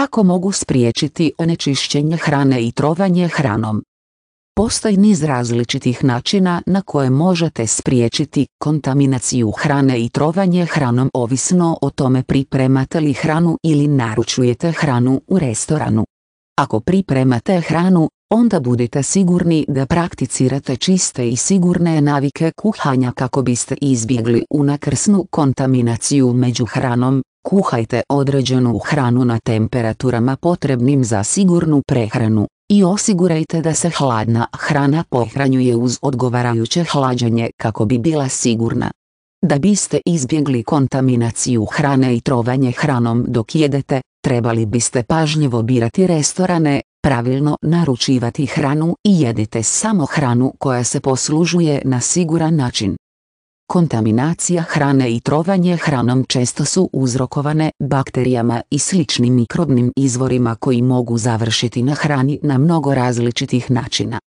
Kako mogu spriječiti onečišćenje hrane i trovanje hranom? Postoji niz različitih načina na koje možete spriječiti kontaminaciju hrane i trovanje hranom ovisno o tome pripremate li hranu ili naručujete hranu u restoranu. Ako pripremate hranu, onda budite sigurni da prakticirate čiste i sigurne navike kuhanja kako biste izbjegli unakrsnu kontaminaciju među hranom, kuhajte određenu hranu na temperaturama potrebnim za sigurnu prehranu i osigurajte da se hladna hrana pohranjuje uz odgovarajuće hlađenje kako bi bila sigurna. Da biste izbjegli kontaminaciju hrane i trovanje hranom dok jedete, trebali biste pažljivo birati restorane, pravilno naručivati hranu i jedite samo hranu koja se poslužuje na siguran način. Kontaminacija hrane i trovanje hranom često su uzrokovane bakterijama i sličnim mikrobnim izvorima koji mogu završiti na hrani na mnogo različitih načina.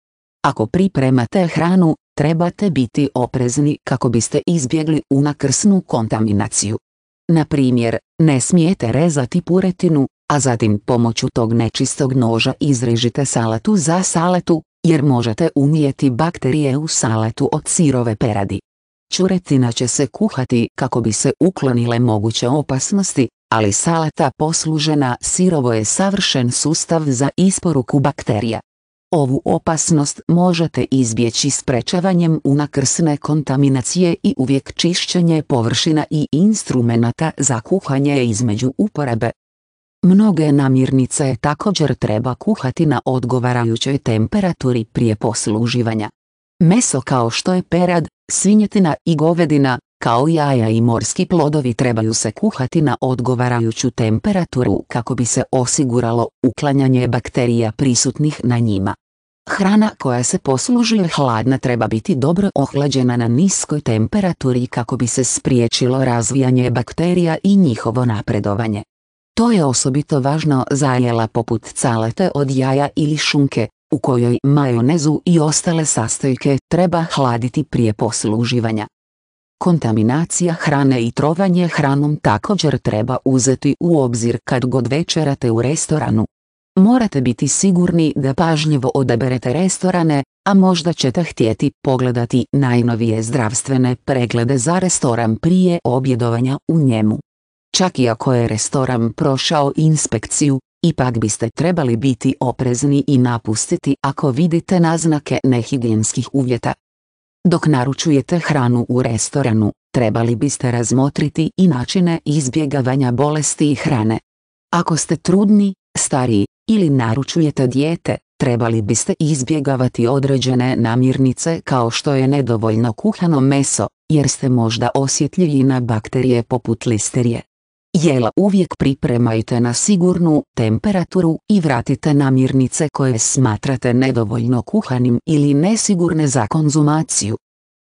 Ako pripremate hranu, trebate biti oprezni kako biste izbjegli unakrsnu kontaminaciju. Na primjer, ne smijete rezati puretinu, a zatim pomoću tog nečistog noža izrežite salatu za salatu, jer možete unijeti bakterije u salatu od sirove peradi. Čuretina će se kuhati kako bi se uklonile moguće opasnosti, ali salata poslužena sirovo je savršen sustav za isporuku bakterija. Ovu opasnost možete izbjeći sprečavanjem unakrsne kontaminacije i uvijek čišćenje površina i instrumenata za kuhanje između uporabe. Mnoge namirnice također treba kuhati na odgovarajućoj temperaturi prije posluživanja. Meso kao što je perad, svinjetina i govedina, kao jaja i morski plodovi trebaju se kuhati na odgovarajuću temperaturu kako bi se osiguralo uklanjanje bakterija prisutnih na njima. Hrana koja se poslužuje hladna treba biti dobro ohlađena na niskoj temperaturi kako bi se spriječilo razvijanje bakterija i njihovo napredovanje. To je osobito važno za jela poput calete od jaja ili šunke, u kojoj majonezu i ostale sastojke treba hladiti prije posluživanja. Kontaminacija hrane i trovanje hranom također treba uzeti u obzir kad god večerate u restoranu. Morate biti sigurni da pažljivo odaberete restorane, a možda ćete htjeti pogledati najnovije zdravstvene preglede za restoran prije objedovanja u njemu. Čak i ako je restoran prošao inspekciju, ipak biste trebali biti oprezni i napustiti ako vidite naznake nehigijenskih uvjeta. Dok naručujete hranu u restoranu, trebali biste razmotriti i načine izbjegavanja bolesti i hrane. Ako ste trudni, stariji ili naručujete dijete, trebali biste izbjegavati određene namirnice kao što je nedovoljno kuhano meso, jer ste možda osjetljivi na bakterije poput listerije. Jela uvijek pripremajte na sigurnu temperaturu i vratite namirnice koje smatrate nedovoljno kuhanim ili nesigurne za konzumaciju.